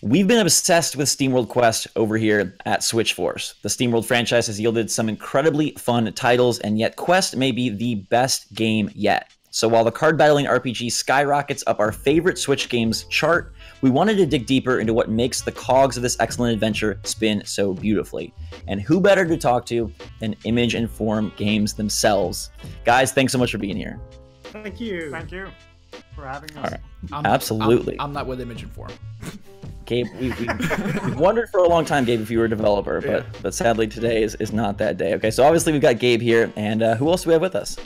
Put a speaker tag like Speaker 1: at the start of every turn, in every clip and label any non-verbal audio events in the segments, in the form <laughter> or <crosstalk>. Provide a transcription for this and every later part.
Speaker 1: We've been obsessed with SteamWorld Quest over here at Switchforce. The SteamWorld franchise has yielded some incredibly fun titles, and yet Quest may be the best game yet. So while the card battling RPG skyrockets up our favorite Switch games chart, we wanted to dig deeper into what makes the cogs of this excellent adventure spin so beautifully. And who better to talk to than Image and Form Games themselves? Guys, thanks so much for being here.
Speaker 2: Thank you.
Speaker 3: Thank you for having us.
Speaker 1: All right.
Speaker 4: I'm,
Speaker 1: Absolutely.
Speaker 4: I'm, I'm not with Image and Form.
Speaker 1: Gabe, we, we, we <laughs> wondered for a long time, Gabe, if you were a developer, but but sadly today is, is not that day. Okay, so obviously we've got Gabe here, and uh, who else do we have with us?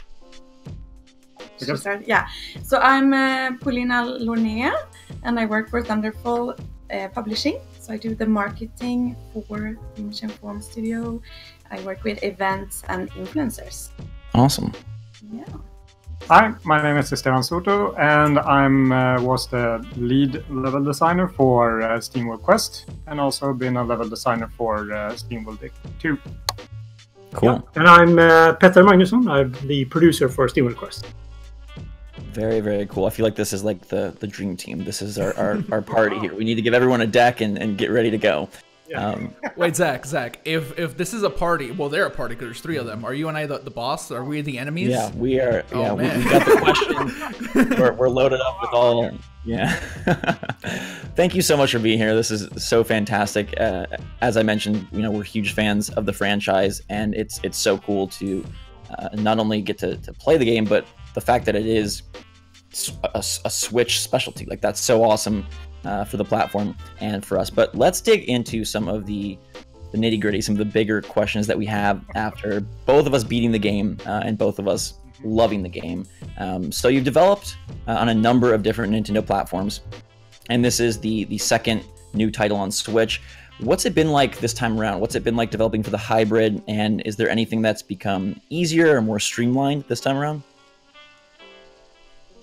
Speaker 5: Should Yeah. So I'm uh, Paulina Lornea, and I work for Thunderful uh, Publishing. So I do the marketing for Image and Form Studio. I work with events and influencers.
Speaker 1: Awesome.
Speaker 5: Yeah.
Speaker 3: Hi, my name is Esteban Soto, and I'm uh, was the lead level designer for uh, SteamWorld Quest, and also been a level designer for uh, SteamWorld Dig 2.
Speaker 1: Cool.
Speaker 2: And I'm uh, Petter Magnusson. I'm the producer for SteamWorld Quest.
Speaker 1: Very, very cool. I feel like this is like the, the dream team. This is our, our, our party here. We need to give everyone a deck and, and get ready to go. Um, <laughs>
Speaker 4: Wait, Zach, Zach, if if this is a party, well, they're a party because there's three of them. Are you and I the, the boss? Are we the enemies?
Speaker 1: yeah, we are.
Speaker 4: Oh,
Speaker 1: yeah, we,
Speaker 4: man.
Speaker 1: we got the question. <laughs> we're, we're loaded up with all. Yeah. <laughs> Thank you so much for being here. This is so fantastic. Uh, as I mentioned, you know, we're huge fans of the franchise, and it's it's so cool to uh, not only get to, to play the game, but the fact that it is a Switch specialty. Like that's so awesome uh, for the platform and for us. But let's dig into some of the the nitty gritty, some of the bigger questions that we have after both of us beating the game uh, and both of us loving the game. Um, so you've developed uh, on a number of different Nintendo platforms, and this is the the second new title on Switch. What's it been like this time around? What's it been like developing for the hybrid? And is there anything that's become easier or more streamlined this time around?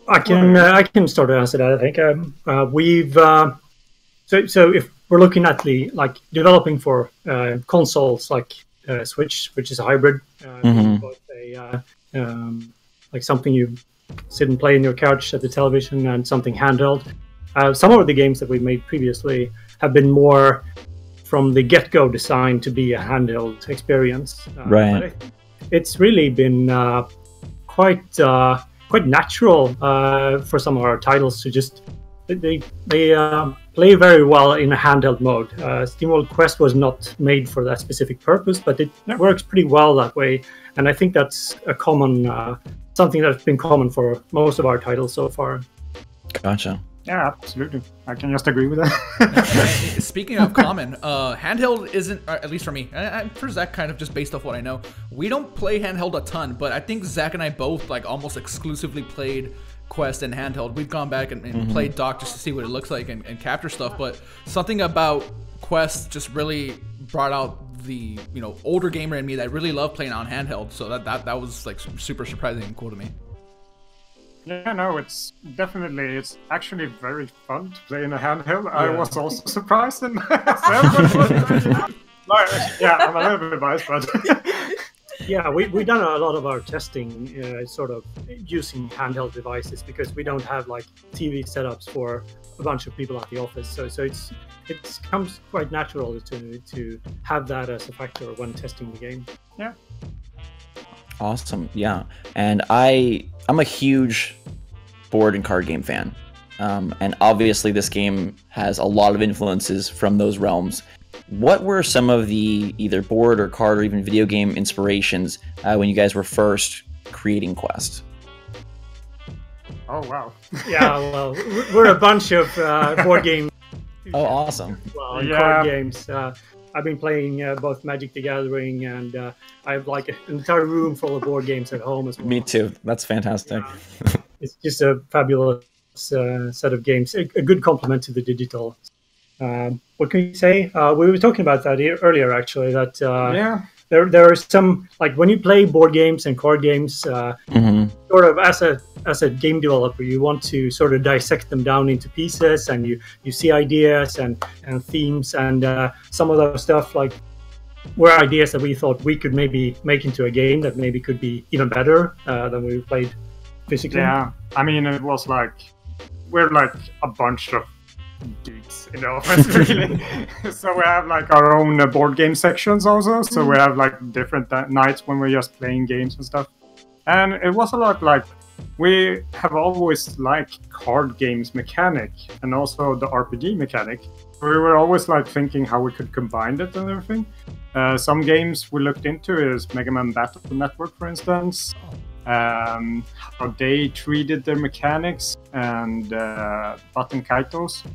Speaker 2: I can uh, I can start to answer that. I think um, uh, we've uh, so so if we're looking at the like developing for uh, consoles like uh, Switch, which is a hybrid, uh,
Speaker 1: Mhm.
Speaker 2: both a uh, um, like something you sit and play in your couch at the television and something handheld. Uh, some of the games that we've made previously have been more from the get-go designed to be a handheld experience. Uh,
Speaker 1: Right.
Speaker 2: but I- It's really been uh, quite uh, quite natural uh, for some of our titles to just they they uh, play very well in a handheld mode. Uh, SteamWorld Quest was not made for that specific purpose, but it works pretty well that way, and I think that's a common uh, something that's been common for most of our titles so far.
Speaker 1: Gotcha.
Speaker 3: Yeah, absolutely. I can just agree with that.
Speaker 4: Uh, <laughs> <laughs> Speaking of common, uh, handheld isn't, at least for me, for Zach, kind of just based off what I know, we don't play handheld a ton, but I think Zach and I both like almost exclusively played Quest and handheld. We've gone back and, and played Dock just to see what it looks like and, and capture stuff, but something about Quest just really brought out the you know older gamer in me that really loved playing on handheld. So that that, that was like super surprising and cool to me.
Speaker 3: Yeah, no, it's definitely, it's actually very fun to play in a handheld. I was also <laughs> surprised in <laughs> myself. Like, yeah, I'm a little bit biased, but <laughs>
Speaker 2: Yeah, we we've done a lot of our testing, uh, sort of using handheld devices because we don't have like TV setups for a bunch of people at the office. So so it's it comes quite natural to to have that as a factor when testing the game.
Speaker 3: yeah.
Speaker 1: Awesome. Yeah. And I I'm a huge board and card game fan. Um, and obviously this game has a lot of influences from those realms. What were some of the either board or card or even video game inspirations uh, when you guys were first creating Quest?
Speaker 3: Oh, wow. <laughs>
Speaker 2: Yeah, well, we're- we're a bunch of uh, board <laughs> game
Speaker 1: Oh, awesome.
Speaker 2: well, and
Speaker 3: Yeah.
Speaker 2: card games. Uh, I've been playing uh, both Magic the Gathering and uh, I have like an entire room full of board games at home as well.
Speaker 1: Me too. That's fantastic.
Speaker 2: it's just a fabulous uh, set of games, a, a good complement to the digital. Um, what can you say? Uh, we were talking about that e- earlier, actually. That uh,
Speaker 3: Yeah.
Speaker 2: there there are some like when you play board games and card games, uh,
Speaker 1: hmm
Speaker 2: sort of as a as a game developer, you want to sort of dissect them down into pieces, and you you see ideas and and themes, and uh, some of those stuff like were ideas that we thought we could maybe make into a game that maybe could be even better uh, than we played physically.
Speaker 3: Yeah, I mean, it was like we're like a bunch of geeks in the office, really. <laughs> so we have like our own uh, board game sections also. So we have like different uh, nights when we're just playing games and stuff. And it was a lot like we have always liked card games mechanic and also the RPG mechanic. We were always like thinking how we could combine it and everything. Uh, some games we looked into is Mega Man Battle Network, for instance. Um, how they treated their mechanics and uh, Baten Kaitos.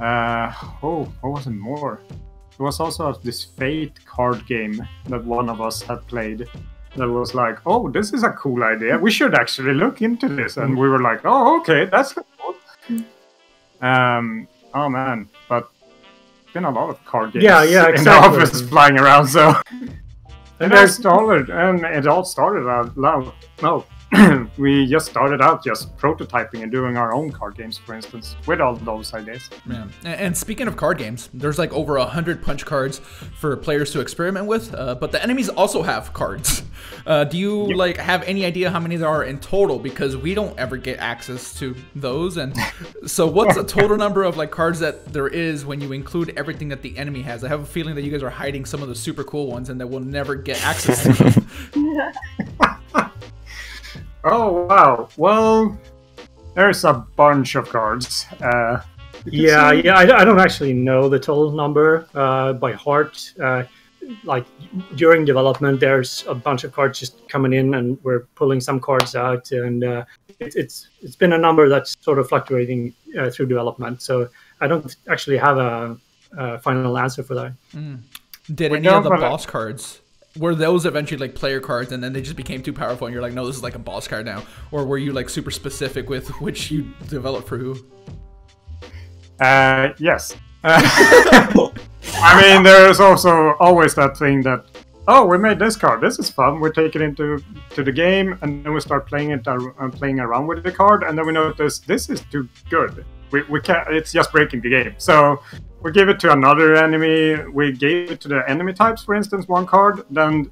Speaker 3: Uh, oh, what was it more? There was also this Fate card game that one of us had played that was like, oh, this is a cool idea. We should actually look into this. And we were like, oh, okay, that's cool. Um, oh man, but been a lot of card games
Speaker 2: Yeah, yeah, <laughs>
Speaker 3: in
Speaker 2: exactly.
Speaker 3: the office flying around. So <laughs> and
Speaker 2: And
Speaker 3: I started, and it all started out loud. No, <clears throat> we just started out just prototyping and doing our own card games, for instance, with all those ideas.
Speaker 4: Yeah. And, and speaking of card games, there's like over a hundred punch cards for players to experiment with. Uh, but the enemies also have cards. Uh, do you like have any idea how many there are in total? Because we don't ever get access to those. And <laughs> so, what's the total number of like cards that there is when you include everything that the enemy has? I have a feeling that you guys are hiding some of the super cool ones, and that we'll never get access to. <laughs> <laughs>
Speaker 3: Oh wow! Well, there's a bunch of cards. Uh,
Speaker 2: Yeah, yeah. I, I don't actually know the total number uh, by heart. Uh, like during development, there's a bunch of cards just coming in, and we're pulling some cards out, and uh, it, it's it's been a number that's sort of fluctuating uh, through development. So I don't actually have a, a final answer for that.
Speaker 4: Did
Speaker 3: We
Speaker 4: any of the boss cards were those eventually like player cards and then they just became too powerful and you're like no this is like a boss card now or were you like super specific with which you developed for who
Speaker 3: Uh, yes. <laughs> <laughs> I mean, there's also always that thing that, oh, we made this card. This is fun. We take it into to the game, and then we start playing it and uh, playing around with the card, and then we notice this is too good. We, we can't. It's just breaking the game. So we give it to another enemy. We gave it to the enemy types, for instance, one card. Then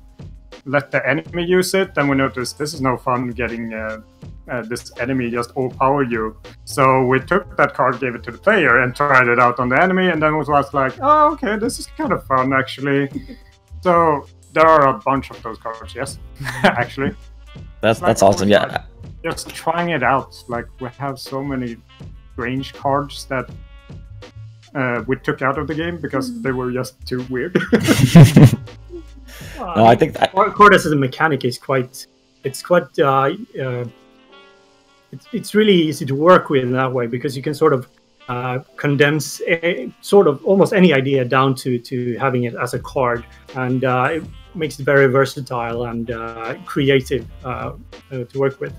Speaker 3: let the enemy use it. Then we notice this is no fun getting. Uh, uh, this enemy just overpower you. So we took that card, gave it to the player, and tried it out on the enemy, and then it was like, oh, okay, this is kind of fun actually. <laughs> so there are a bunch of those cards, yes, <laughs> actually.
Speaker 1: That's
Speaker 3: Like
Speaker 1: that's awesome. Yeah.
Speaker 3: Just trying it out. Like we have so many strange cards that uh, we took out of the game because they were just too weird. <laughs>
Speaker 1: No, I think that,
Speaker 2: Card card as a mechanic is quite. It's quite. Uh, uh, it's it's really easy to work with in that way because you can sort of uh, condense a, sort of almost any idea down to to having it as a card, and uh, it makes it very versatile and uh, creative uh, uh, to work with.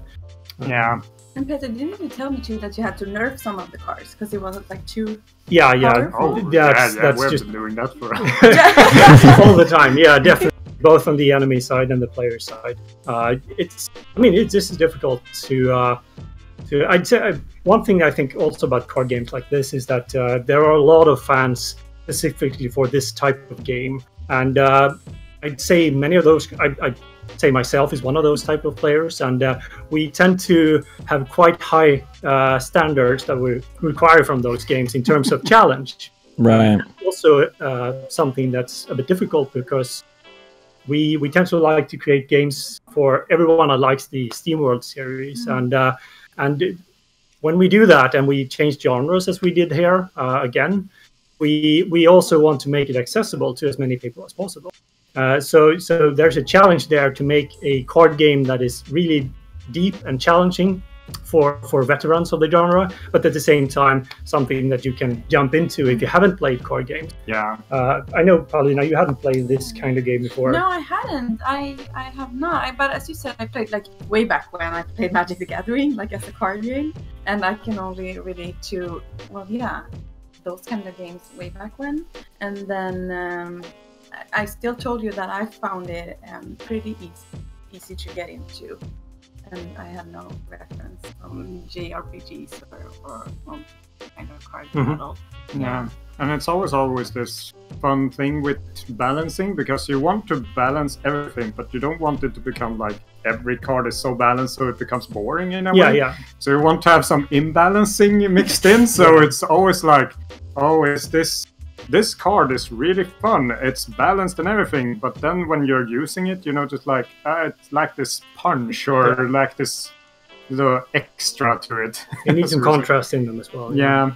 Speaker 3: yeah.
Speaker 5: And Petter, didn't you tell me too that you had to nerf some of the cards because it wasn't like too?
Speaker 2: Yeah, yeah,
Speaker 5: Powerful.
Speaker 3: Oh,
Speaker 2: that's,
Speaker 3: yeah, yeah,
Speaker 2: that's
Speaker 3: we've
Speaker 2: just
Speaker 3: been doing that for. <laughs> <laughs>
Speaker 2: all the time. Yeah, definitely. Both on the enemy side and the player side. Uh, it's. I mean, it's just difficult to. Uh, to. I'd say uh, one thing I think also about card games like this is that uh, there are a lot of fans specifically for this type of game, and uh, I'd say many of those. I, I'd say myself is one of those type of players, and uh, we tend to have quite high uh, standards that we require from those games in terms of <laughs> challenge
Speaker 1: right.
Speaker 2: also uh, something that's a bit difficult because we we tend to like to create games for everyone that likes the SteamWorld series, and uh, and when we do that and we change genres as we did here uh, again, we we also want to make it accessible to as many people as possible. Uh, so so there's a challenge there to make a card game that is really deep and challenging for for veterans of the genre, but at the same time something that you can jump into if you haven't played card games.
Speaker 3: yeah.
Speaker 2: Uh, I know, Paulina, you hadn't played this kind of game before.
Speaker 5: No, I hadn't. I I have not. I, but as you said, I played like way back when I played Magic the Gathering, like as a card game, and I can only relate to well, yeah, those kind of games way back when. And then um, I, I still told you that I found it um, pretty easy, easy to get into, and I have no reference from JRPGs or, or well, kind of card
Speaker 2: Mhm.
Speaker 5: model.
Speaker 3: Yeah, and it's always always this fun thing with balancing because you want to balance everything, but you don't want it to become like every card is so balanced so it becomes boring in a
Speaker 2: Yeah,
Speaker 3: way.
Speaker 2: yeah.
Speaker 3: So you want to have some imbalancing mixed in, so it's always like, oh, is this this card is really fun. It's balanced and everything, but then when you're using it, you notice like ah, it's like this punch or
Speaker 2: Yeah.
Speaker 3: like this little extra to it.
Speaker 2: You need <laughs> some
Speaker 3: So it's like-
Speaker 2: contrast in them as well.
Speaker 3: Yeah,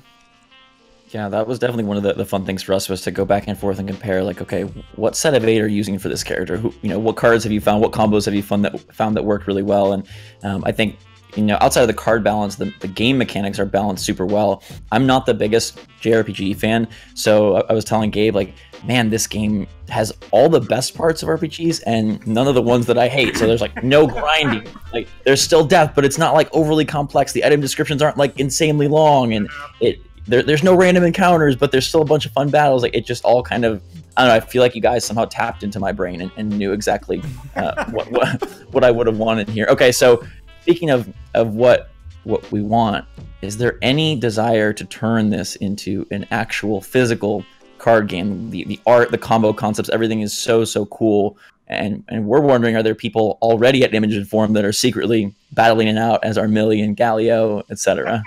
Speaker 1: Yeah, that was definitely one of the, the fun things for us was to go back and forth and compare like, okay, what set of eight are you using for this character? Who you know, what cards have you found? What combos have you found that found that worked really well? And um, I think you know, outside of the card balance, the, the game mechanics are balanced super well. I'm not the biggest JRPG fan, so I, I was telling Gabe like, man, this game has all the best parts of RPGs and none of the ones that I hate. So there's like no <laughs> grinding. Like there's still depth, but it's not like overly complex. The item descriptions aren't like insanely long, and it there, there's no random encounters, but there's still a bunch of fun battles. Like it just all kind of I don't know. I feel like you guys somehow tapped into my brain and, and knew exactly uh, what, what <laughs> what I would have wanted here. Okay, so speaking of of what what we want, is there any desire to turn this into an actual physical card game? The the art, the combo concepts, everything is so so cool. And, and we're wondering, are there people already at Image and Form that are secretly battling it out as Armilly and Galleo, etc.?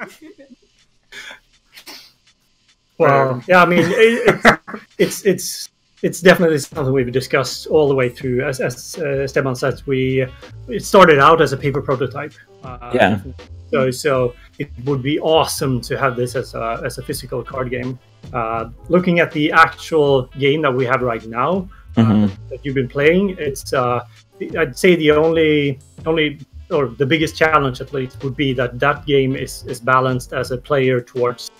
Speaker 1: <laughs>
Speaker 2: Well, yeah, I mean, it, it's it's it's definitely something we've discussed all the way through. As as uh, Esteban said, we it started out as a paper prototype. Uh,
Speaker 1: Yeah.
Speaker 2: So so it would be awesome to have this as a as a physical card game. Uh, looking at the actual game that we have right now
Speaker 1: Mhm.
Speaker 2: that you've been playing, it's uh, I'd say the only only or the biggest challenge at least would be that that game is is balanced as a player towards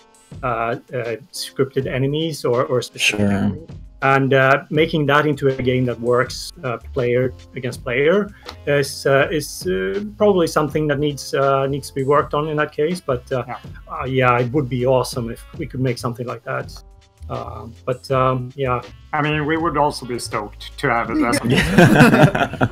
Speaker 2: uh, uh, scripted enemies or, or specific
Speaker 1: Sure.
Speaker 2: enemies. And uh, making that into a game that works uh, player against player is uh, is uh, probably something that needs uh, needs to be worked on in that case. But uh,
Speaker 3: Yeah.
Speaker 2: uh, yeah, it would be awesome if we could make something like that. Uh, but um, yeah,
Speaker 3: I mean, we would also be stoked to have it as a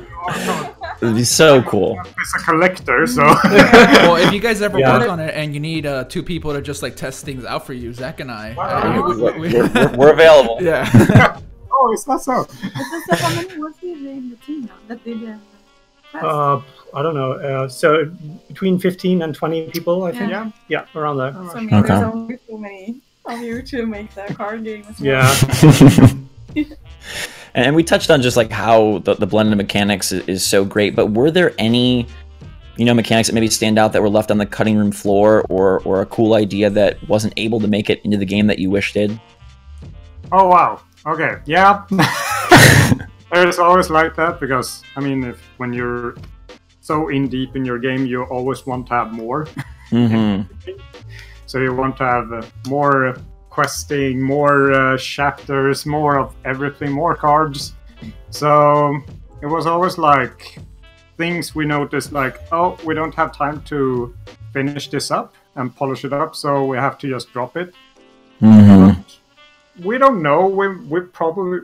Speaker 3: <laughs> <laughs>
Speaker 1: It'd be so cool.
Speaker 3: It's a collector, so <laughs>
Speaker 4: well, if you guys <laughs> ever
Speaker 2: Yeah.
Speaker 4: work on it and you need uh, two people to just like test things out for you, Zach and I,
Speaker 3: Wow.
Speaker 4: uh, we- we-
Speaker 1: We're,
Speaker 4: we-
Speaker 1: we're- we're <laughs> available.
Speaker 4: yeah.
Speaker 3: oh, it's that so?
Speaker 5: But that's how many was there in the team now that did uh,
Speaker 2: uh, I don't know. Uh, so between fifteen and twenty people, I think.
Speaker 3: Yeah.
Speaker 2: Yeah, around there.
Speaker 5: so maybe
Speaker 1: Okay.
Speaker 5: there's only so many of you to make the card game as well.
Speaker 2: Yeah.
Speaker 1: And we touched on just like how the, the blended mechanics is, is so great, but were there any, you know, mechanics that maybe stand out that were left on the cutting room floor or, or a cool idea that wasn't able to make it into the game that you wish did?
Speaker 3: Oh wow. Okay. Yeah. <laughs> It's always like that because I mean, if when you're so in deep in your game, you always want to have more.
Speaker 1: mm-hmm. <laughs>
Speaker 3: So you want to have uh, more questing, more uh, chapters, more of everything, more cards. So it was always like things we noticed like, oh, we don't have time to finish this up and polish it up, so we have to just drop it.
Speaker 1: hmm
Speaker 3: We don't know. We we probably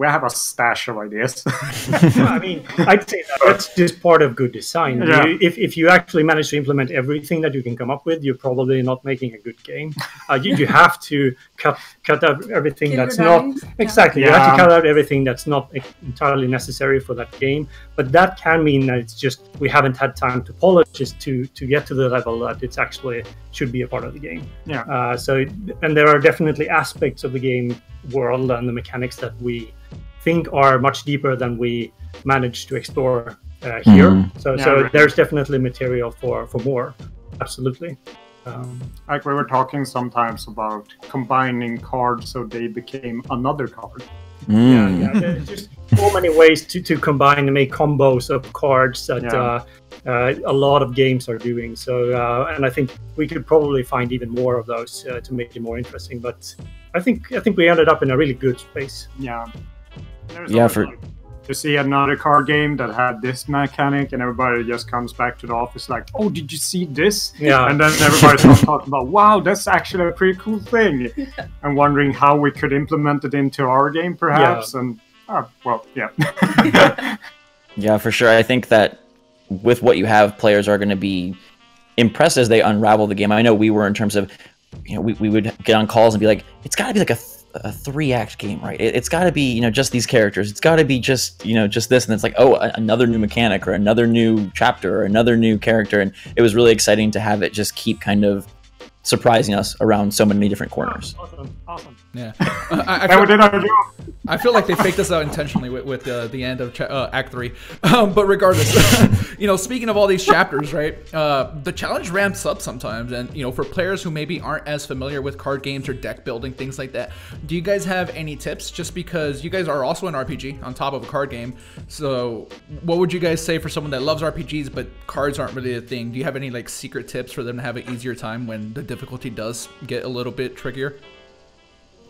Speaker 3: we have a stash of ideas. <laughs>
Speaker 2: I mean, I'd say that that's just part of good design.
Speaker 3: Yeah.
Speaker 2: You, if, if you actually manage to implement everything that you can come up with, you're probably not making a good game. Uh, you, you have to cut cut out everything
Speaker 5: Kill
Speaker 2: that's not
Speaker 5: darlings. Yeah.
Speaker 2: exactly. You have to cut out everything that's not entirely necessary for that game. But that can mean that it's just we haven't had time to polish it to to get to the level that it's actually should be a part of the game.
Speaker 3: Yeah.
Speaker 2: Uh, so and there are definitely aspects of the game world and the mechanics that we think are much deeper than we managed to explore uh, here.
Speaker 1: Mhm.
Speaker 2: So,
Speaker 3: Yeah,
Speaker 2: so
Speaker 3: right.
Speaker 2: there's definitely material for for more. Absolutely. Um,
Speaker 3: like we were talking sometimes about combining cards so they became another card.
Speaker 2: yeah,
Speaker 1: Mm.
Speaker 2: yeah, there's just so many ways to, to combine and make combos of cards that
Speaker 3: Yeah.
Speaker 2: uh, uh, a lot of games are doing. So, uh, and I think we could probably find even more of those uh, to make it more interesting. But I think I think we ended up in a really good space.
Speaker 3: Yeah. There's
Speaker 1: Yeah, for-
Speaker 3: to see another card game that had this mechanic and everybody just comes back to the office like, oh, did you see this?
Speaker 2: Yeah.
Speaker 3: And then everybody starts talking about, wow, that's actually a pretty cool thing. <laughs> and wondering how we could implement it into our game, perhaps. And, oh, well, yeah. <laughs>
Speaker 1: Yeah, for sure. I think that with what you have, players are going to be impressed as they unravel the game. I know we were in terms of you know, we, we would get on calls and be like, it's got to be like a, th- a three act game, right? It, has got to be, you know, just these characters. It's got to be just, you know, just this. And it's like, oh, a- another new mechanic or another new chapter or another new character. And it was really exciting to have it just keep kind of surprising us around so many different corners.
Speaker 2: Awesome, awesome.
Speaker 4: Yeah, uh, <laughs> I, I, feel,
Speaker 3: did our job.
Speaker 4: I feel like they faked us out intentionally with, with uh, the end of cha- uh, Act Three. Um, but regardless, <laughs> you know, speaking of all these chapters, right? Uh, the challenge ramps up sometimes, and you know, for players who maybe aren't as familiar with card games or deck building things like that, do you guys have any tips? Just because you guys are also an RPG on top of a card game, so what would you guys say for someone that loves RPGs but cards aren't really a thing? Do you have any like secret tips for them to have an easier time when the difficulty does get a little bit trickier?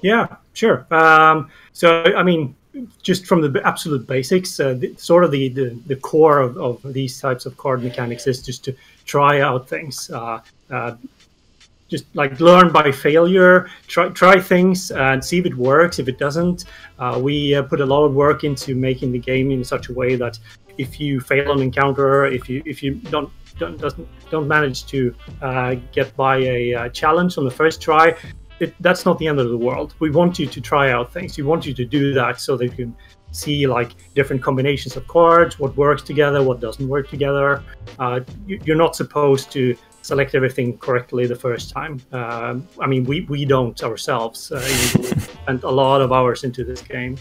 Speaker 2: Yeah, sure. Um, so, I mean, just from the absolute basics, uh, the, sort of the, the, the core of, of these types of card mechanics is just to try out things. Uh, uh, just like learn by failure, try try things and see if it works. If it doesn't, uh, we uh, put a lot of work into making the game in such a way that if you fail an encounter, if you if you don't don't doesn't don't manage to uh, get by a, uh, challenge on the first try, it, that's not the end of the world. We want you to try out things. We want you to do that so that you can see like different combinations of cards, what works together, what doesn't work together. Uh, you, you're not supposed to select everything correctly the first time. Um, I mean, we, we don't ourselves. Uh, we spent a lot of hours into this game.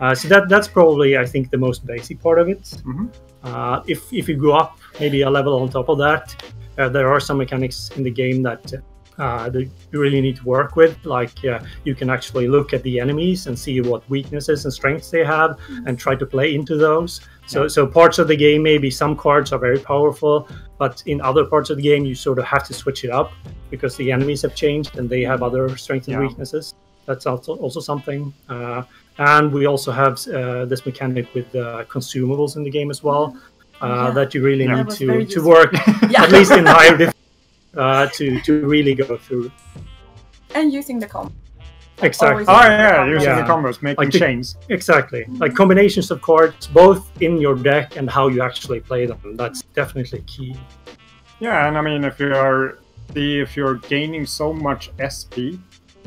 Speaker 2: Uh, so that that's probably, I think, the most basic part of it.
Speaker 3: Mhm.
Speaker 2: Uh, if, if you go up maybe a level on top of that, uh, there are some mechanics in the game that uh, that you really need to work with. Like uh, you can actually look at the enemies and see what weaknesses and strengths they have, and try to play into those. So, so parts of the game, maybe some cards are very powerful, but in other parts of the game, you sort of have to switch it up because the enemies have changed and they have other strengths and
Speaker 3: Yeah.
Speaker 2: weaknesses. That's also also something. Uh, and we also have uh, this mechanic with uh, consumables in the game as well. Uh,
Speaker 5: Yeah.
Speaker 2: That you really
Speaker 3: Yeah.
Speaker 2: Need to, to work <laughs>
Speaker 5: Yeah.
Speaker 2: at least in higher uh, to to really go through.
Speaker 5: and using the comp.
Speaker 2: Exactly.
Speaker 3: Oh yeah, using
Speaker 2: Yeah.
Speaker 3: the combos, making
Speaker 2: Like the-
Speaker 3: chains.
Speaker 2: Exactly. Like combinations of cards, both in your deck and how you actually play them. That's definitely key.
Speaker 3: Yeah, and I mean, if you're the if you're gaining so much SP,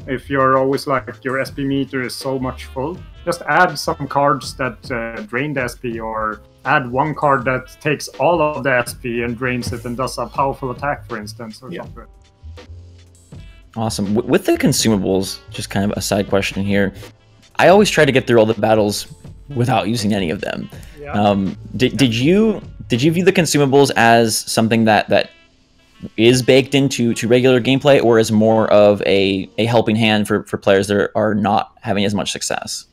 Speaker 3: if you're always like your SP meter is so much full, just add some cards that uh, drain the SP, or add one card that takes all of the SP and drains it and does a powerful attack, for instance, or
Speaker 2: Yeah.
Speaker 3: something.
Speaker 1: Awesome. With the consumables, just kind of a side question here. I always try to get through all the battles without using any of them.
Speaker 2: Yeah.
Speaker 1: Um, did, did you did you view the consumables as something that that is baked into to regular gameplay, or as more of a, a helping hand for, for players that are, are not having as much success?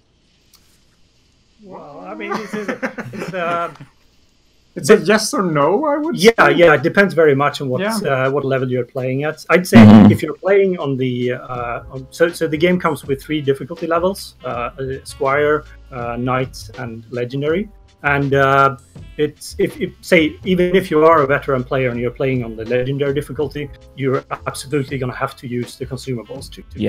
Speaker 2: well, I mean, it's, it's, uh, <laughs>
Speaker 3: It's a yes or no, I would
Speaker 2: yeah,
Speaker 3: say.
Speaker 2: yeah. It depends very much on what
Speaker 3: Yeah.
Speaker 2: uh, what level you're playing at. I'd say
Speaker 1: Mhm.
Speaker 2: if you're playing on the uh, on, so so the game comes with three difficulty levels: uh, Squire, uh, Knight, and Legendary. And uh, it's if, if say even if you are a veteran player and you're playing on the legendary difficulty, you're absolutely going to have to use the consumables to, to go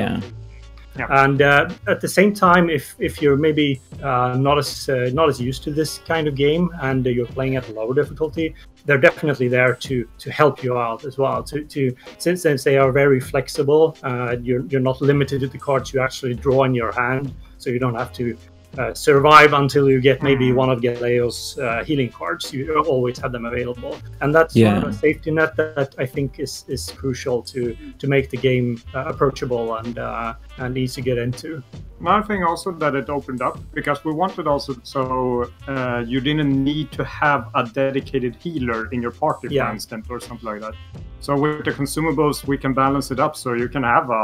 Speaker 1: Yeah.
Speaker 2: and uh, at the same time, if if you're maybe uh, not as uh, not as used to this kind of game and you're playing at a lower difficulty, they're definitely there to to help you out as well. To to since since they are very flexible, uh, you're you're not limited to the cards you actually draw in your hand, so you don't have to. Uh, survive until you get maybe
Speaker 3: Mhm.
Speaker 2: one of Galleo's uh, healing cards. You always have them available, and that's
Speaker 1: Yeah.
Speaker 2: sort of a safety net that I think is, is crucial to to make the game uh, approachable and uh, and easy to get into.
Speaker 3: Another thing also that it opened up because we wanted also so uh, you didn't need to have a dedicated healer in your party,
Speaker 2: Yeah.
Speaker 3: for instance, or something like that. So with the consumables, we can balance it up so you can have a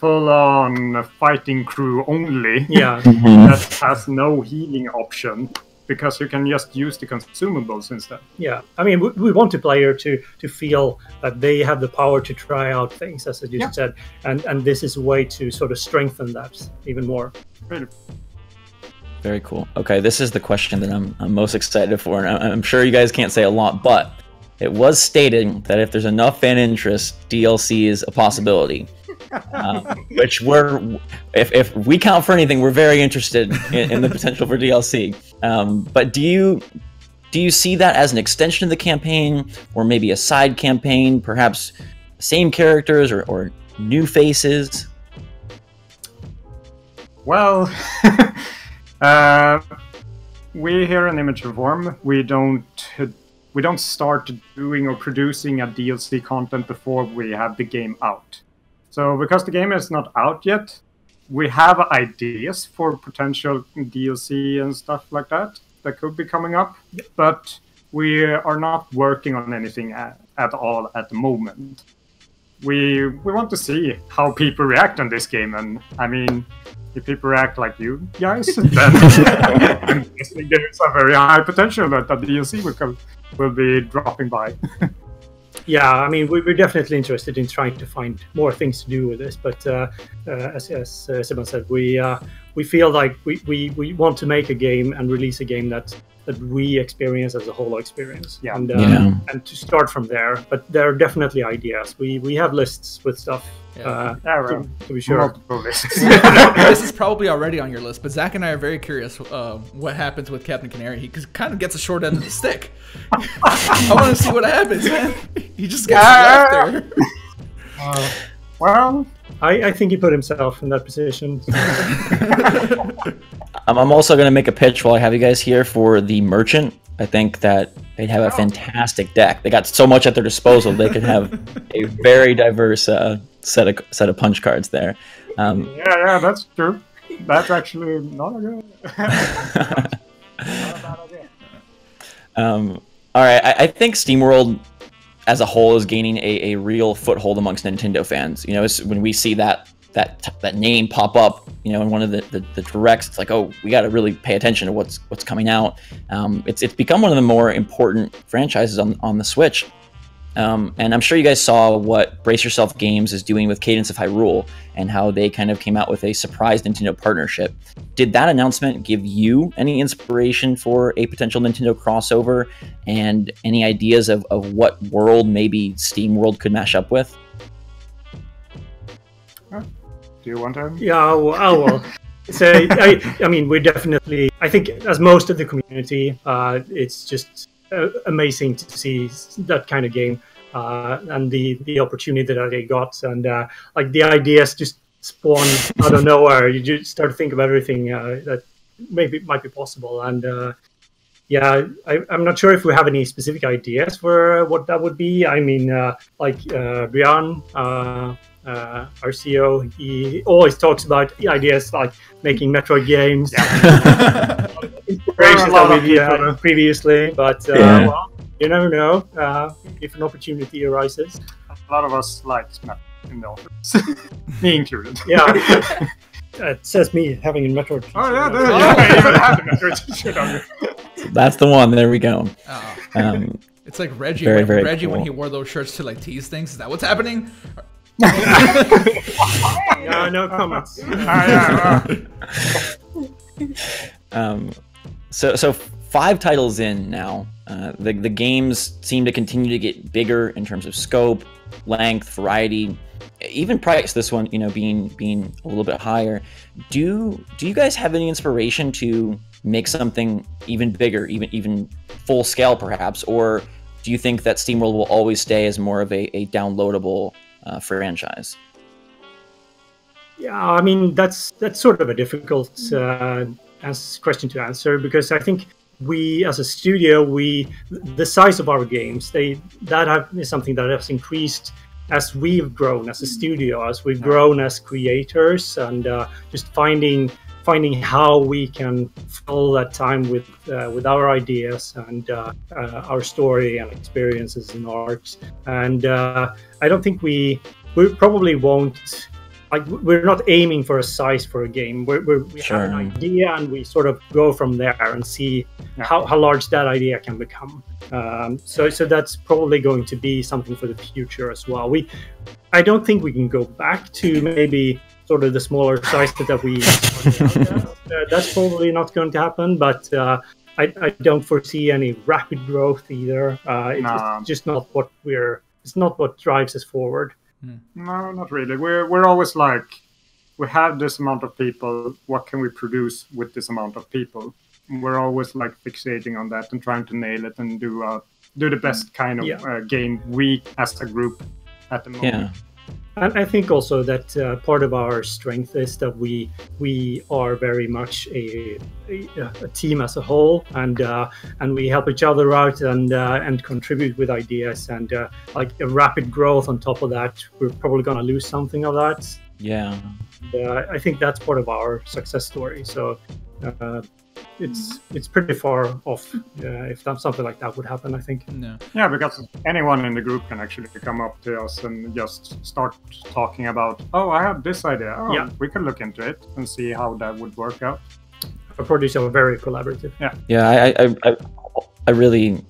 Speaker 3: full-on fighting crew only
Speaker 2: Yeah, <laughs> mm-hmm.
Speaker 3: that has no healing option because you can just use the consumables instead.
Speaker 2: yeah. I mean, we, we want the player to to feel that they have the power to try out things, as I just
Speaker 3: Yeah.
Speaker 2: said, and and this is a way to sort of strengthen that even more.
Speaker 1: Very cool. Okay, this is the question that I'm, I'm most excited for, and I- I'm sure you guys can't say a lot, but it was stated that if there's enough fan interest, DLC is a possibility. Um, which we're, if, if we count for anything, we're very interested in, in the potential for DLC. Um, but do you do you see that as an extension of the campaign, or maybe a side campaign, perhaps same characters, or, or new faces?
Speaker 3: Well, <laughs> uh, we here in Image of Inform, we don't we don't start doing or producing a DLC content before we have the game out. So because the game is not out yet, we have ideas for potential DLC and stuff like that that could be coming up, but we are not working on anything at, at all at the moment. We we want to see how people react on this game, and I mean, if people react like you guys, <laughs> then <laughs> I'm guessing there's a very high potential that the DLC will come, will be dropping by. <laughs>
Speaker 2: yeah, I mean, we, are definitely interested in trying to find more things to do with this. But uh, uh, as, as uh, Simon said, we uh, we feel like we, we, we want to make a game and release a game that that we experience as a whole experience.
Speaker 3: Yeah.
Speaker 2: And, uh,
Speaker 1: yeah.
Speaker 2: and to start from there. But there are definitely ideas. We we have lists with stuff.
Speaker 4: Yeah.
Speaker 2: Uh,
Speaker 3: Yeah,
Speaker 2: to,
Speaker 3: well,
Speaker 2: to be sure.
Speaker 3: multiple lists. <laughs> <laughs>
Speaker 4: this is probably already on your list, but Zach and I are very curious uh, what happens with Captain Canary. He kind of gets a short end of the stick. <laughs> I want to see what happens, man. He just gets left there.
Speaker 3: Uh, well,
Speaker 2: I, I think he put himself in that position.
Speaker 1: Um, I'm also going to make a pitch while I have you guys here for the merchant. I think that they'd have a fantastic deck. They got so much at their disposal. They could have <laughs> a very diverse uh, set of set of punch cards there. Um,
Speaker 3: yeah, yeah, that's true. That's actually not a good. <laughs> not a idea.
Speaker 1: Um, all right, I, I think SteamWorld as a whole is gaining a, a real foothold amongst Nintendo fans. You know, it's, when we see that that that name pop up, you know, in one of the, the, the directs, it's like, oh, we got to really pay attention to what's what's coming out. Um, it's it's become one of the more important franchises on on the Switch. Um, and I'm sure you guys saw what Brace Yourself Games is doing with Cadence of Hyrule and how they kind of came out with a surprise Nintendo partnership. Did that announcement give you any inspiration for a potential Nintendo crossover and any ideas of, of what world maybe SteamWorld could mash up with?
Speaker 3: Do you want to?
Speaker 2: Yeah, well, oh well. So I, I mean, we're definitely. I think as most of the community, uh, it's just uh, amazing to see that kind of game uh, and the the opportunity that they got and uh, like the ideas just spawn out of nowhere. You just start to think of everything uh, that maybe might be possible and. Uh, yeah, I, I'm not sure if we have any specific ideas for what that would be. I mean, uh, like uh, Brjánn, uh, our CEO, he always talks about ideas like making Metroid games, inspirations
Speaker 3: lot
Speaker 2: that
Speaker 3: of
Speaker 2: we
Speaker 3: people.
Speaker 2: had previously. But uh,
Speaker 1: Yeah.
Speaker 2: well, you never know uh, if an opportunity arises.
Speaker 3: A lot of us like Snap in the office, me included. <laughs>
Speaker 2: Yeah, it says me having a Metroid.
Speaker 3: Oh yeah,
Speaker 2: t-shirt.
Speaker 3: there, yeah, <laughs> I even had the Metroid t-shirt on.
Speaker 1: That's the one. There we go.
Speaker 4: Oh.
Speaker 1: Um,
Speaker 4: It's like Reggie,
Speaker 1: Very,
Speaker 4: when,
Speaker 1: very
Speaker 4: Reggie when he wore those shirts to like tease things. Is that what's happening?
Speaker 2: Yeah, no comments. <laughs>
Speaker 3: Ah, yeah, well,
Speaker 1: Um, so, so five titles in now. Uh, the the games seem to continue to get bigger in terms of scope, length, variety, even price. This one, you know, being being a little bit higher. Do do you guys have any inspiration to make something even bigger, even even full scale, perhaps, or do you think that SteamWorld will always stay as more of a, a downloadable uh, franchise?
Speaker 2: Yeah, I mean that's that's sort of a difficult uh, ans- question to answer because I think we, as a studio, we the size of our games they that have, is something that has increased as we've grown as a studio, as we've grown as creators, and uh, just finding finding how we can fill that time with uh, with our ideas and uh, uh, our story and experiences and art. And uh, I don't think we we probably won't like we're not aiming for a size for a game. We're, we're, we
Speaker 1: Sure.
Speaker 2: have an idea and we sort of go from there and see how, how large that idea can become. Um, so so that's probably going to be something for the future as well. We I don't think we can go back to maybe sort of the smaller size that we. <laughs> uh, that's probably not going to happen, but. Uh, I, I don't foresee any rapid growth either. Uh, it's,
Speaker 3: No.
Speaker 2: it's just not what we're. It's not what drives us forward.
Speaker 3: no, not really. We're we're always like, we have this amount of people. What can we produce with this amount of people? We're always like fixating on that and trying to nail it and do uh, do the best kind of
Speaker 2: Yeah.
Speaker 3: uh, game we as a group at the moment.
Speaker 1: Yeah.
Speaker 2: And I think also that uh, part of our strength is that we we are very much a, a, a team as a whole, and uh, and we help each other out and uh, and contribute with ideas and uh, like a rapid growth on top of that. We're probably going to lose something of that.
Speaker 1: Yeah.
Speaker 2: Uh, I think that's part of our success story. So uh, it's it's pretty far off uh, if that, something like that would happen. I think.
Speaker 4: No.
Speaker 3: Yeah, because anyone in the group can actually come up to us and just start talking about, oh, I have this idea. Oh,
Speaker 2: Yeah.
Speaker 3: we can look into it and see how that would work out.
Speaker 2: Our projects are very collaborative.
Speaker 1: Yeah, I, I, I, I really,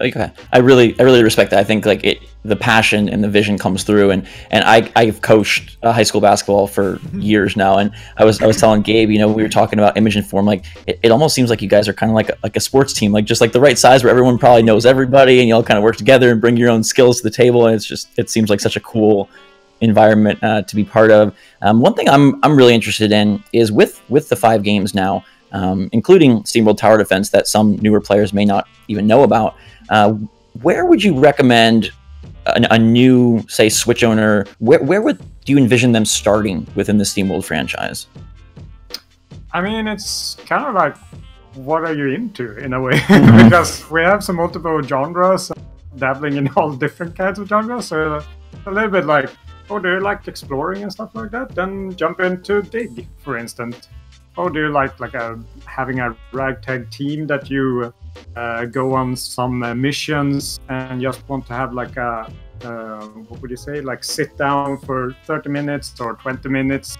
Speaker 1: okay, I really, I really respect that. I think like it, the passion and the vision comes through, and and I, I've coached uh, high school basketball for years now, and I was, I was telling Gabe, you know, we were talking about image and form, like it, it almost seems like you guys are kind of like a, like a sports team, like just like the right size where everyone probably knows everybody, and you all kind of work together and bring your own skills to the table, and it's just, it seems like such a cool environment uh, to be part of. Um, one thing I'm, I'm really interested in is with with the five games now um, including SteamWorld Tower Defense that some newer players may not even know about. Uh, where would you recommend a, a new, say, Switch owner? Where, where would do you envision them starting within the SteamWorld franchise?
Speaker 3: I mean, it's kind of like, what are you into in a way?
Speaker 1: Mhm. <laughs>
Speaker 3: because we have some multiple genres, dabbling in all different kinds of genres. So a little bit like, oh, do you like exploring and stuff like that? Then jump into Dig, for instance. Oh, do you like like a having a ragtag team that you uh, go on some uh, missions and just want to have like a uh, what would you say? Like sit down for 30 minutes or 20 minutes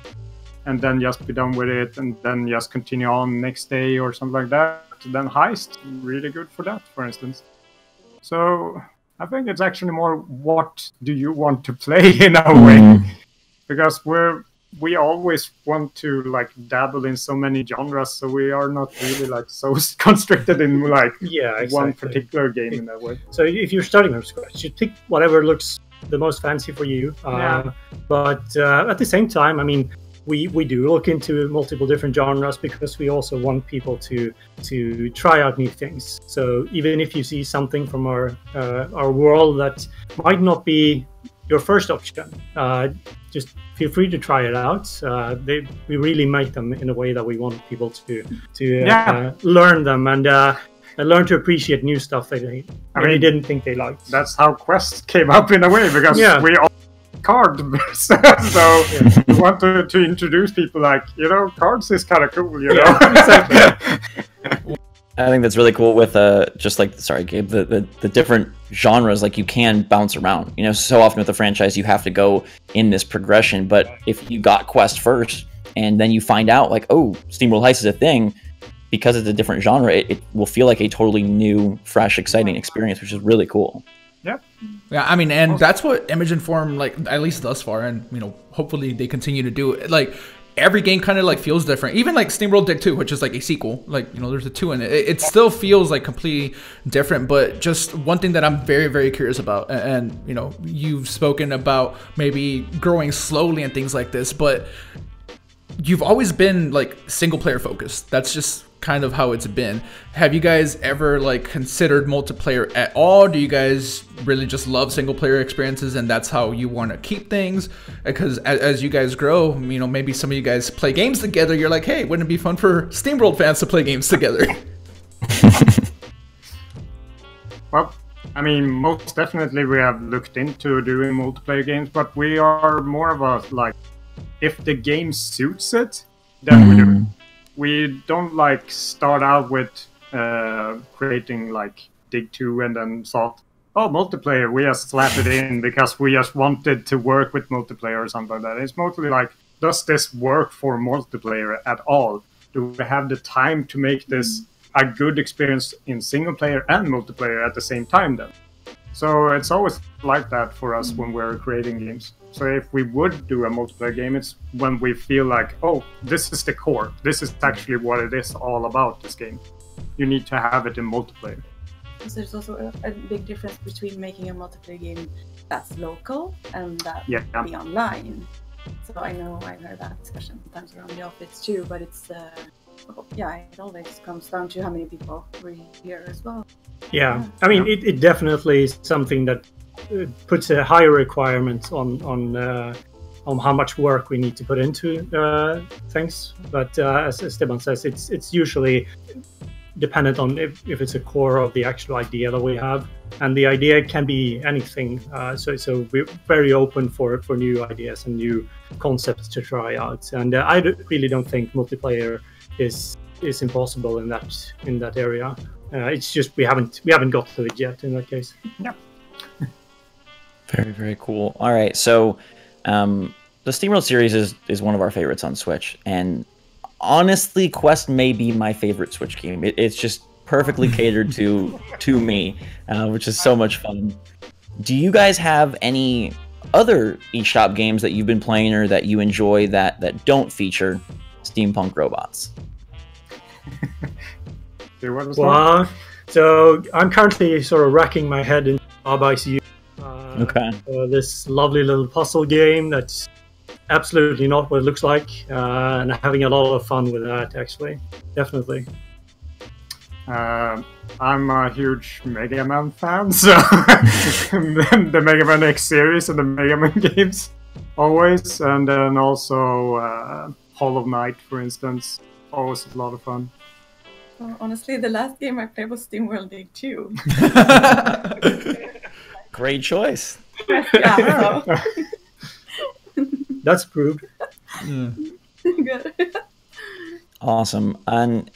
Speaker 3: and then just be done with it and then just continue on next day or something like that. Then heist really good for that for instance. So i think it's actually more what do you want to play <laughs> in a way. Because we're we always want to like dabble in so many genres so we are not really like so <laughs> constricted in like
Speaker 2: Yeah,
Speaker 3: one particular game in that way
Speaker 2: So if you're starting from scratch, you pick whatever looks the most fancy for you. Uh,
Speaker 3: Yeah.
Speaker 2: But uh, at the same time, I mean, we, we do look into multiple different genres because we also want people to to try out new things. So even if you see something from our uh, our world that might not be your first option, uh, just feel free to try it out. Uh, they, we really make them in a way that we want people to to uh,
Speaker 3: Yeah.
Speaker 2: learn them and. Uh, and learn to appreciate new stuff that they
Speaker 3: I
Speaker 2: really
Speaker 3: mean,
Speaker 2: didn't think they liked.
Speaker 3: that's how quest came up in a way because
Speaker 2: Yeah.
Speaker 3: we all card <laughs> so <laughs> we wanted to introduce people like you know cards is kind of cool you know
Speaker 2: Yeah, exactly. <laughs>
Speaker 1: I think that's really cool with uh just like sorry Gabe the, the the different genres like you can bounce around. You know so often with the franchise you have to go in this progression but if you got Quest first and then you find out like oh SteamWorld Heist is a thing because it's a different genre it, it will feel like a totally new fresh exciting experience which is really cool.
Speaker 4: Yeah, Yeah, I mean, and that's what Image and Form, like at least thus far, and you know, hopefully they continue to do it. Like every game kind of like feels different. Even like SteamWorld Dig 2, which is like a sequel, like you know, there's a two in it. It, it still feels like completely different. But just one thing that I'm very, very curious about, and, and you know, you've spoken about maybe growing slowly and things like this, but you've always been like single player focused. That's just kind of how it's been. Have you guys ever like considered multiplayer at all? Do you guys really just love single player experiences and that's how you want to keep things? Because as, as you guys grow, you know, maybe some of you guys play games together. You're like, hey, wouldn't it be fun for SteamWorld fans to play games together? <laughs>
Speaker 3: well i mean most definitely we have looked into doing multiplayer games but we are more of a like if the game suits it then we do it we don't like start out with uh, creating like dig 2 and then thought oh multiplayer we just slap it in because we just wanted to work with multiplayer or something like that. It's mostly like does this work for multiplayer at all? Do we have the time to make this a good experience in single player and multiplayer at the same time then so it's always like that for us when we're creating games so if we would do a multiplayer game, it's when we feel like, oh, this is the core. This is actually what it is all about. This game, you need to have it in multiplayer.
Speaker 5: So there's also a, a big difference between making a multiplayer game that's local and that
Speaker 3: Yeah.
Speaker 5: be online. So I know I've heard that discussion sometimes around the office too, but it's uh, yeah, it always comes down to how many people were here as well.
Speaker 2: Yeah, I mean, it, it definitely is something that puts a higher requirement on on uh, on how much work we need to put into uh, things. But uh, as Esteban says, it's it's usually dependent on if, if it's a core of the actual idea that we have, and the idea can be anything. Uh, so so we're very open for for new ideas and new concepts to try out. And uh, I d- really don't think multiplayer is is impossible in that in that area. Uh, it's just we haven't we haven't got to it yet in that case.
Speaker 3: Yeah. <laughs>
Speaker 1: Very, very cool. All right, so um, the SteamWorld series is is one of our favorites on Switch, and honestly, Quest may be my favorite Switch game. It, it's just perfectly <laughs> catered to to me, uh, which is so much fun. Do you guys have any other eShop games that you've been playing or that you enjoy that that don't feature steampunk robots? <laughs>
Speaker 3: See what was that?
Speaker 2: So I'm currently sort of racking my head in Baba Is You. Uh,
Speaker 1: Okay.
Speaker 2: uh, this lovely little puzzle game that's absolutely not what it looks like, uh, and having a lot of fun with that. Actually, definitely.
Speaker 3: Uh, I'm a huge Mega Man fan, <laughs> so <laughs> the Mega Man X series and the Mega Man games always, and then also uh, of Night, for instance, always a lot of fun.
Speaker 5: Well, honestly, the last game I played was SteamWorld Dig 2. <laughs>
Speaker 1: Great choice.
Speaker 5: yeah, so <laughs>
Speaker 2: That's proved. <laughs>
Speaker 5: good.
Speaker 1: Awesome. And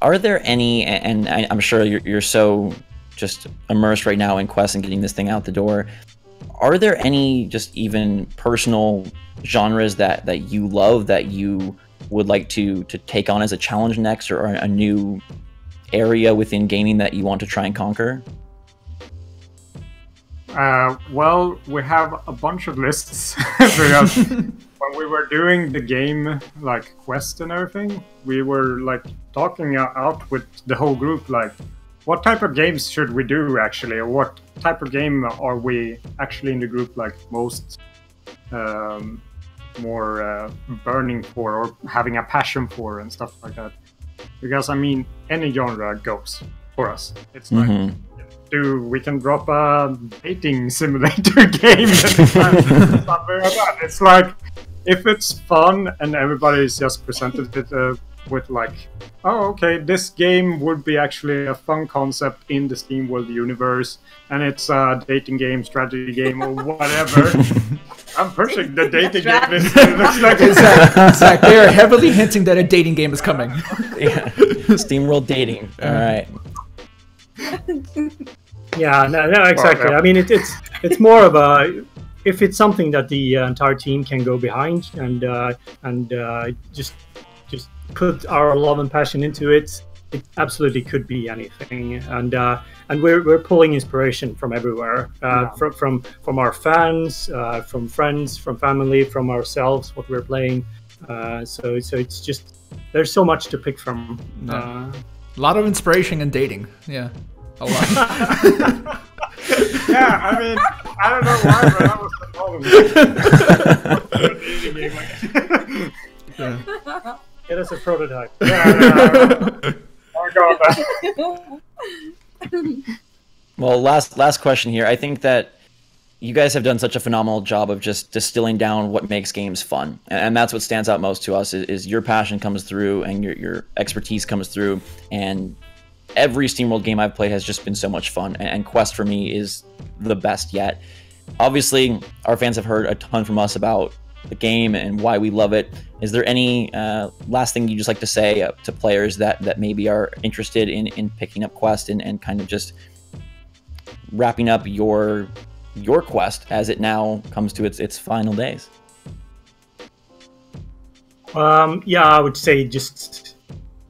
Speaker 1: are there any? And I- I'm sure you're, you're so just immersed right now in Quest and getting this thing out the door. Are there any just even personal genres that that you love that you would like to to take on as a challenge next, or a new area within gaming that you want to try and conquer?
Speaker 3: Uh, well, we have a bunch of lists <laughs> because <laughs> when we were doing the game, like quest and everything, we were like talking out with the whole group, like, what type of games should we do actually, or what type of game are we actually in the group like most um, more uh, burning for, or having a passion for, and stuff like that. Because I mean, any genre goes for us. It's like
Speaker 1: Mhm.
Speaker 3: do we can drop a dating <laughs> simulator game and <laughs> something like that. It's like if it's fun and everybody is just presented with, uh, with like, oh, okay, this game would be actually a fun concept in the SteamWorld universe, and it's a dating game, strategy game, or whatever. <laughs> I'm pushing the dating game. It looks like it's
Speaker 4: Zach, Zach, they are heavily hinting that a dating game is coming. <laughs>
Speaker 1: yeah. SteamWorld dating. All right.
Speaker 2: Yeah, no, no exactly. I mean, it, it's it's more of a if it's something that the uh, entire team can go behind and uh, and uh, just just put our love and passion into it, it absolutely could be anything. And uh, and we're, we're pulling inspiration from everywhere, uh,
Speaker 3: Yeah.
Speaker 2: from from from our fans, uh, from friends, from family, from ourselves, what we're playing. Uh, so so it's just there's so much to pick from. Uh,
Speaker 4: A lot of inspiration in dating. Yeah. A lot. <laughs> <laughs>
Speaker 3: yeah. I mean, I don't know why, but that was the problem. Dating <laughs> game,
Speaker 4: Yeah.
Speaker 2: Get us a prototype.
Speaker 3: yeah, yeah. God.
Speaker 1: Well, last last question here. I think that you guys have done such a phenomenal job of just distilling down what makes games fun, and, and that's what stands out most to us. Is, is your passion comes through and your your expertise comes through, and every SteamWorld game I've played has just been so much fun. And, and Quest for me is the best yet. Obviously, our fans have heard a ton from us about the game and why we love it. Is there any uh, last thing you just like to say uh, to players that that maybe are interested in in picking up Quest and, and kind of just wrapping up your your quest as it now comes to its its final days?
Speaker 2: Um, yeah, I would say just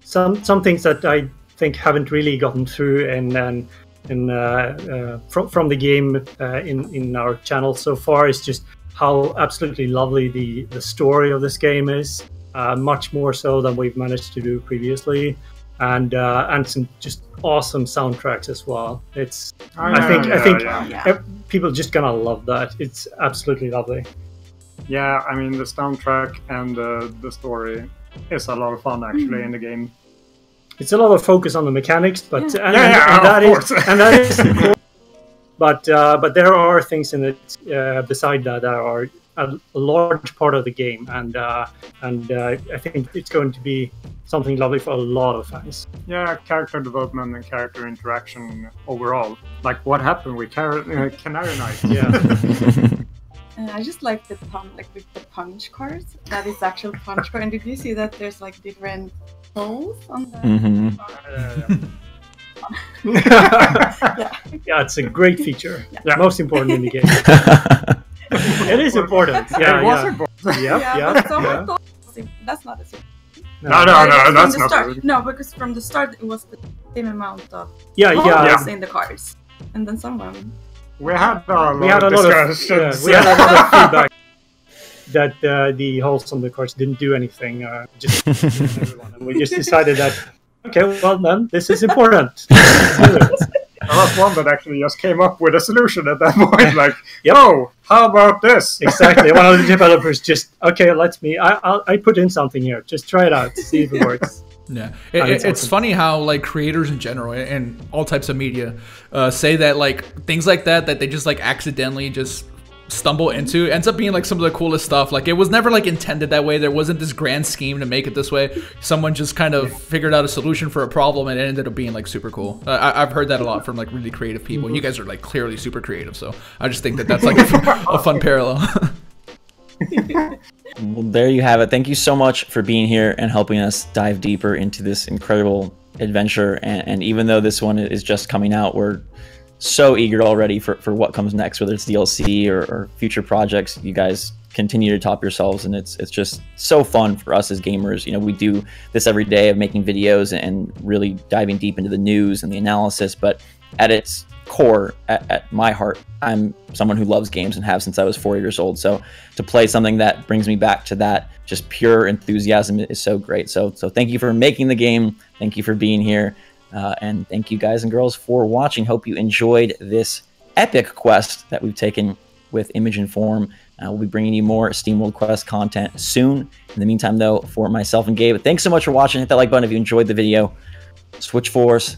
Speaker 2: some some things that I think haven't really gotten through and and in, uh, uh, from from the game uh, in in our channel so far is just how absolutely lovely the the story of this game is. Uh, much more so than we've managed to do previously, and uh, and some just awesome soundtracks as well. It's
Speaker 3: Oh,
Speaker 2: I think I think
Speaker 3: yeah.
Speaker 5: Yeah.
Speaker 2: ev- people just gonna love that. It's absolutely lovely.
Speaker 3: Yeah, I mean the soundtrack and uh, the story is a lot of fun actually in the game.
Speaker 2: it's a lot of focus on the mechanics, but
Speaker 5: Yeah.
Speaker 2: and,
Speaker 3: Yeah,
Speaker 2: and-
Speaker 3: yeah,
Speaker 2: and
Speaker 3: of
Speaker 2: that is
Speaker 3: course.
Speaker 2: and that is important. but uh, but but there are things in it uh, beside that that are a, a large part of the game, and uh, and uh, I think it's going to be something lovely for a lot of fans.
Speaker 3: Yeah, character development and character interaction overall. Like what happened with Car- uh, Canary Knight. <laughs>
Speaker 2: Yeah. <laughs>
Speaker 5: Uh, I just like the pun, like with the punch cards. That is actual punch card. And did you see that there's like different holes on the?
Speaker 1: Mhm. <laughs>
Speaker 5: Yeah. <laughs>
Speaker 2: yeah, it's a great feature.
Speaker 5: Yeah.
Speaker 2: Most important in the game. <laughs> it is important. Yeah,
Speaker 3: it was
Speaker 2: yeah.
Speaker 3: important.
Speaker 2: Yep,
Speaker 5: yeah,
Speaker 2: yep,
Speaker 5: someone
Speaker 2: yeah.
Speaker 5: thought that's not a secret.
Speaker 3: No, no,
Speaker 5: Right,
Speaker 3: no,
Speaker 5: from
Speaker 3: that's
Speaker 5: the
Speaker 3: not.
Speaker 5: start.
Speaker 3: good.
Speaker 5: No, because from the start it was the same amount of
Speaker 2: Yeah,
Speaker 5: holes
Speaker 2: yeah.
Speaker 5: in the cards, and then someone.
Speaker 3: We had a lot
Speaker 2: We had a
Speaker 3: of
Speaker 2: lot of yeah,
Speaker 3: discussions.
Speaker 2: we had a lot of <laughs> feedback that uh, the holes on the cards didn't do anything. Uh, just everyone, and we just decided that okay, well then this is important. Let's.
Speaker 3: I was one that actually just came up with a solution at that point. Like,
Speaker 2: Yep.
Speaker 3: oh, how about this?
Speaker 2: Exactly. One of the <laughs> developers just okay. Let me. I I'll, I put in something here. Just try it out. See if it works. <laughs>
Speaker 4: Yeah, it, it- it's funny how like creators in general and all types of media uh, say that like things like that that they just like accidentally just stumble into ends up being like some of the coolest stuff. Like it was never like intended that way. There wasn't this grand scheme to make it this way. Someone just kind of figured out a solution for a problem and it ended up being like super cool. Uh, I, I've heard that a lot from like really creative people.
Speaker 2: Mm-hmm.
Speaker 4: You guys are like clearly super creative, so I just think that that's like a, a fun parallel. <laughs>
Speaker 1: Well, there you have it. Thank you so much for being here and helping us dive deeper into this incredible adventure. And, and even though this one is just coming out, we're so eager already for, for what comes next, whether it's DLC or, or future projects. You guys continue to top yourselves, and it's it's just so fun for us as gamers. You know, we do this every day of making videos and really diving deep into the news and the analysis. But at its core, at, at my heart, I'm someone who loves games and have since I was four years old. So to play something that brings me back to that just pure enthusiasm is so great. So so thank you for making the game. Thank you for being here. Uh, and thank you guys and girls for watching. Hope you enjoyed this epic quest that we've taken with Image and Form. Uh, we'll be bringing you more SteamWorld Quest content soon. In the meantime, though, for myself and Gabe, thanks so much for watching. Hit that like button if you enjoyed the video. Switch Force,